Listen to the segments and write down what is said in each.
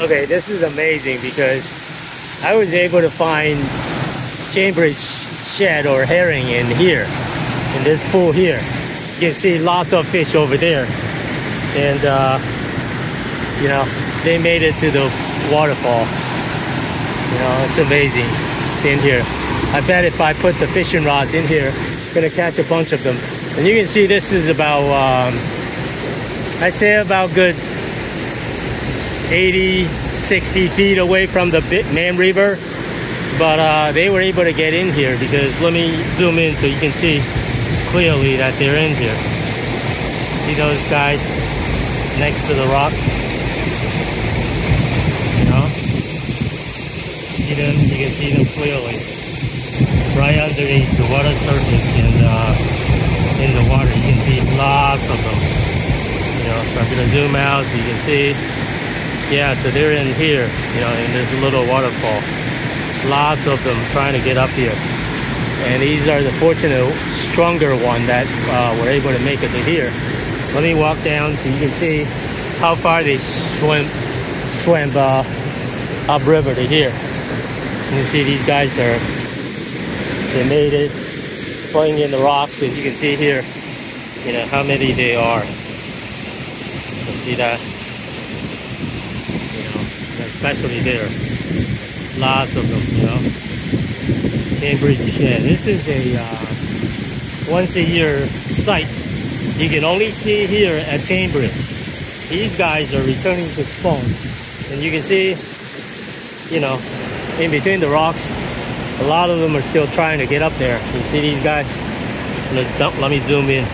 Okay, this is amazing because I was able to find Chain Bridge shad or herring in here, in this pool here. You can see lots of fish over there. And, uh, you know, they made it to the waterfall. You know, it's amazing. See in here. I bet if I put the fishing rods in here, I'm gonna catch a bunch of them. And you can see this is about, um, I say about good 80, 60 feet away from the Man River. But uh, they were able to get in here because let me zoom in so you can see clearly that they're in here. See those guys next to the rock? You know? See them? You can see them clearly. Right underneath the water surface and uh, in the water. You can see lots of them. You know, so I'm gonna zoom out so you can see yeah, so they're in here, you know, there's a little waterfall. Lots of them trying to get up here. And these are the fortunate, stronger one that uh, were able to make it to here. Let me walk down so you can see how far they swim, swim uh, upriver to here. You can see these guys are, they made it, playing in the rocks, as you can see here, you know, how many they are. You see that? Especially there. Lots of them, you know. Chain Bridge shad. This is a uh, once a year sight. You can only see here at Chain Bridge. These guys are returning to spawn. And you can see, you know, in between the rocks, a lot of them are still trying to get up there. You see these guys? Let, let me zoom in.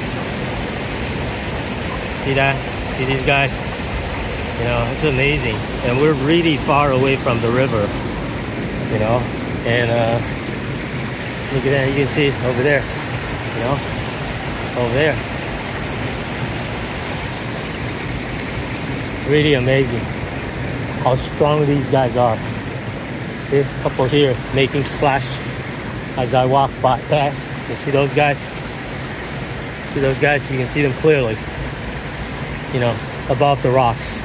See that? See these guys? You know, it's amazing. And we're really far away from the river, you know. And uh, look at that, you can see over there, you know, over there. Really amazing how strong these guys are. A couple here making splash as I walk by past. You see those guys? See those guys? You can see them clearly, you know, above the rocks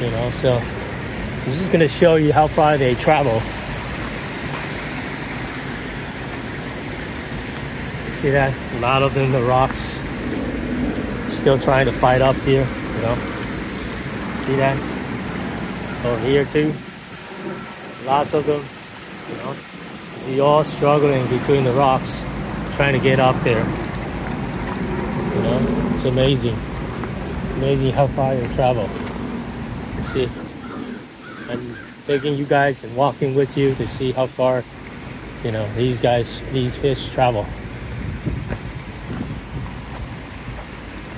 you know so I'm just gonna show you how far they travel. See that? A lot of them the rocks still trying to fight up here you know. See that? Over here too. Lots of them you know. See all struggling between the rocks trying to get up there. You know it's amazing. It's amazing how far they travel see. I'm taking you guys and walking with you to see how far, you know, these guys, these fish travel.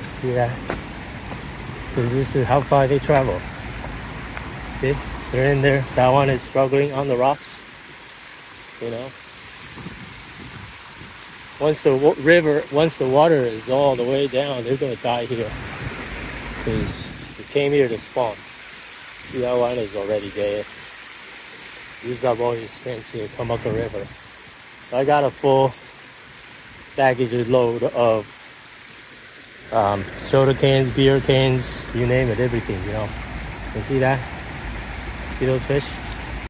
See that? So this is how far they travel. See? They're in there. That one is struggling on the rocks. You know? Once the river, once the water is all the way down, they're going to die here. Because they came here to spawn. See that one is already there. Used up all his strength here, come up the river. So I got a full baggage load of um, soda cans, beer cans, you name it, everything, you know. You see that? See those fish?